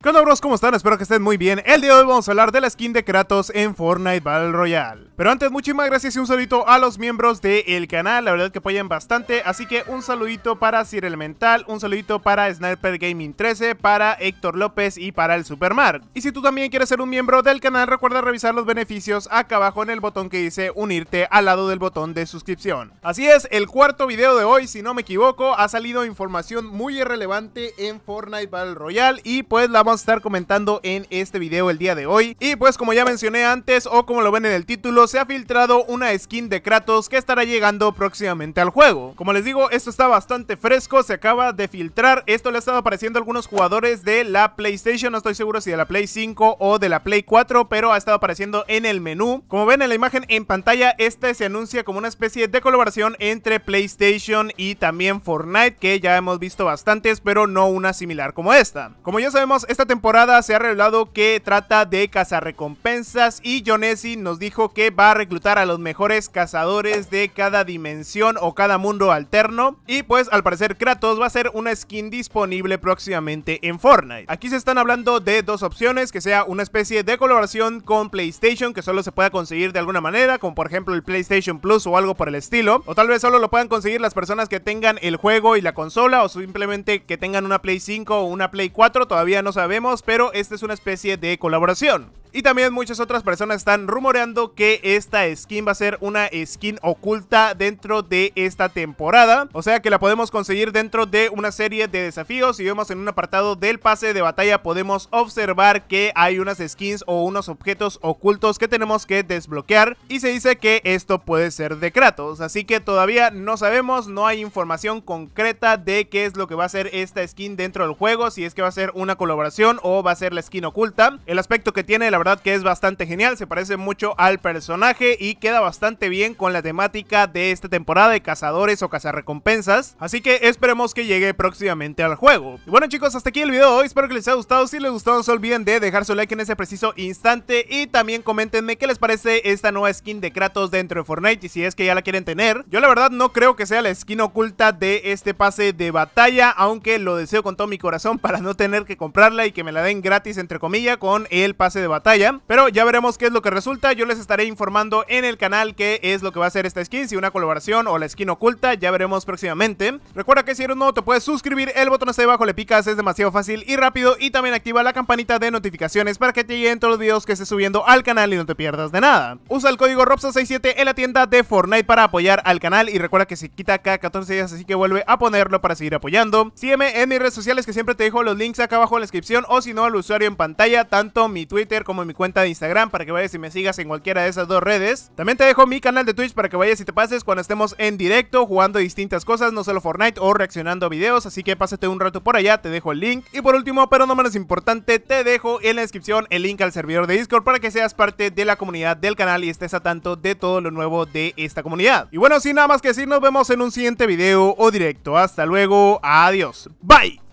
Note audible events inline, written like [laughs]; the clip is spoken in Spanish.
¿Qué onda bros? ¿Cómo están? Espero que estén muy bien. El día de hoy vamos a hablar de la skin de Kratos en Fortnite Battle Royale. Pero antes, muchísimas gracias y un saludito a los miembros del canal. La verdad que apoyan bastante. Así que un saludito para Sir Elemental, un saludito para Sniper Gaming 13, para Héctor López y para el Supermar. Y si tú también quieres ser un miembro del canal, recuerda revisar los beneficios acá abajo en el botón que dice unirte al lado del botón de suscripción. Así es, el cuarto video de hoy, si no me equivoco, ha salido información muy irrelevante en Fortnite Battle Royale y pues la vamos a estar comentando en este video el día de hoy. Y pues como ya mencioné antes o como lo ven en el título, se ha filtrado una skin de Kratos que estará llegando próximamente al juego. Como les digo, esto está bastante fresco, se acaba de filtrar. Esto le ha estado apareciendo a algunos jugadores de la PlayStation, no estoy seguro si de la Play 5 o de la Play 4, pero ha estado apareciendo en el menú. Como ven en la imagen en pantalla, este se anuncia como una especie de colaboración entre PlayStation y también Fortnite, que ya hemos visto bastantes, pero no una similar como esta. Como ya sabemos, esta temporada se ha revelado que trata de cazarrecompensas y Jonesy nos dijo que va a reclutar a los mejores cazadores de cada dimensión o cada mundo alterno y pues al parecer Kratos va a ser una skin disponible próximamente en Fortnite. Aquí se están hablando de dos opciones, que sea una especie de colaboración con PlayStation que solo se pueda conseguir de alguna manera, como por ejemplo el PlayStation Plus o algo por el estilo, o tal vez solo lo puedan conseguir las personas que tengan el juego y la consola o simplemente que tengan una Play 5 o una Play 4, todavía no sabemos, pero esta es una especie de colaboración. Y también muchas otras personas están rumoreando que esta skin va a ser una skin oculta dentro de esta temporada. O sea que la podemos conseguir dentro de una serie de desafíos. Si vemos en un apartado del pase de batalla podemos observar que hay unas skins o unos objetos ocultos que tenemos que desbloquear. Y se dice que esto puede ser de Kratos. Así que todavía no sabemos, no hay información concreta de qué es lo que va a ser esta skin dentro del juego. Si es que va a ser una colaboración o va a ser la skin oculta. El aspecto que tiene la verdad que es bastante genial, se parece mucho al personaje y queda bastante bien con la temática de esta temporada de cazadores o cazarrecompensas, así que esperemos que llegue próximamente al juego. Y bueno chicos, hasta aquí el video de hoy, espero que les haya gustado, si les gustó no se olviden de dejar su like en ese preciso instante y también coméntenme qué les parece esta nueva skin de Kratos dentro de Fortnite y si es que ya la quieren tener. Yo la verdad no creo que sea la skin oculta de este pase de batalla, aunque lo deseo con todo mi corazón [laughs] para no tener que comprarla y que me la den gratis entre comillas con el pase de batalla pero ya veremos qué es lo que resulta. Yo les estaré informando en el canal qué es lo que va a ser esta skin, si una colaboración o la skin oculta, ya veremos próximamente. Recuerda que si eres nuevo te puedes suscribir, el botón está debajo, le picas, es demasiado fácil y rápido y también activa la campanita de notificaciones para que te lleguen todos los videos que esté subiendo al canal y no te pierdas de nada. Usa el código ROPSA67 en la tienda de Fortnite para apoyar al canal y recuerda que se quita cada 14 días, así que vuelve a ponerlo para seguir apoyando. Sígueme en mis redes sociales que siempre te dejo los links acá abajo en la descripción o si no al usuario en pantalla, tanto mi Twitter como mi cuenta de Instagram para que vayas y me sigas en cualquiera de esas dos redes. También te dejo mi canal de Twitch para que vayas y te pases cuando estemos en directo jugando distintas cosas, no solo Fortnite o reaccionando a videos, así que pásate un rato por allá, te dejo el link. Y por último, pero no menos importante, te dejo en la descripción el link al servidor de Discord para que seas parte de la comunidad del canal y estés a tanto de todo lo nuevo de esta comunidad. Y bueno, sin nada más que decir, nos vemos en un siguiente video o directo. Hasta luego, adiós, bye.